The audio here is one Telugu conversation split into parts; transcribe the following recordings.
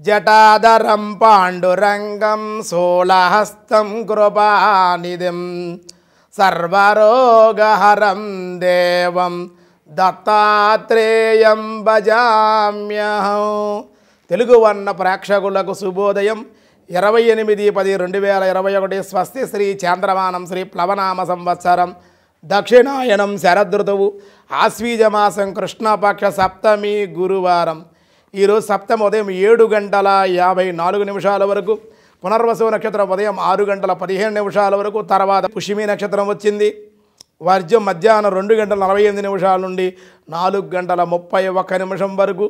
జటాధరం పాండురంగం శూలహస్తం కృపానిధిం సర్వరోగహరం దేవం దత్తాత్రేయం భజామ్యహం. తెలుగు వర్ణ ప్రేక్షకులకు శుభోదయం. ఇరవై ఎనిమిది పది రెండు వేల ఇరవై ఒకటి స్వస్తి శ్రీ చాంద్రమానం శ్రీ ప్లవనామ సంవత్సరం. దక్షిణాయనం శరదృతువు. ఆశ్వీజమాసం కృష్ణపక్ష సప్తమి గురువారం. ఈరోజు సప్తం ఉదయం ఏడు గంటల యాభై నాలుగు నిమిషాల వరకు పునర్వసు నక్షత్రం ఉదయం ఆరు గంటల పదిహేను నిమిషాల వరకు తర్వాత పుష్మి నక్షత్రం వచ్చింది. వర్జం మధ్యాహ్నం రెండు గంటల నలభై ఎనిమిది నిమిషాల నుండి నాలుగు గంటల ముప్పై ఒక్క నిమిషం వరకు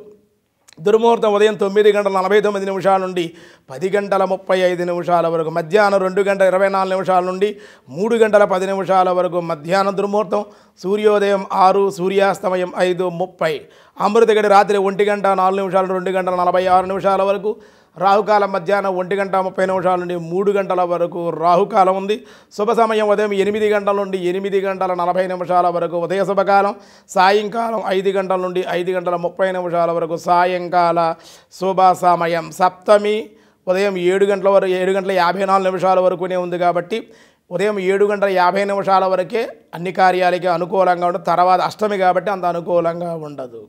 దుర్ముహూర్తం ఉదయం తొమ్మిది గంటల నలభై తొమ్మిది నిమిషాల నుండి పది గంటల ముప్పై ఐదు నిమిషాల వరకు మధ్యాహ్నం రెండు గంటల ఇరవై నాలుగు నిమిషాల నుండి మూడు గంటల పది నిమిషాల వరకు మధ్యాహ్నం దుర్ముహూర్తం సూర్యోదయం ఆరు సూర్యాస్తమయం ఐదు ముప్పై. అమృతగడి రాత్రి ఒంటి గంట నాలుగు నిమిషాలు రెండు గంటల నలభై ఆరు నిమిషాల వరకు రాహుకాలం మధ్యాహ్నం ఒంటి గంట ముప్పై నిమిషాల నుండి మూడు గంటల వరకు రాహుకాలం ఉంది. శుభ సమయం ఉదయం ఎనిమిది గంటల నుండి ఎనిమిది గంటల నలభై నిమిషాల వరకు ఉదయ శుభకాలం. సాయంకాలం ఐదు గంటల నుండి ఐదు గంటల ముప్పై నిమిషాల వరకు సాయంకాల శుభ సమయం. సప్తమి ఉదయం ఏడు గంటల వరకు ఏడు గంటల యాభై నాలుగు నిమిషాల వరకునే ఉంది కాబట్టి ఉదయం ఏడు గంటల యాభై నిమిషాల వరకే అన్ని కార్యాలకి అనుకూలంగా ఉండదు తర్వాత అష్టమి కాబట్టి అంత అనుకూలంగా ఉండదు.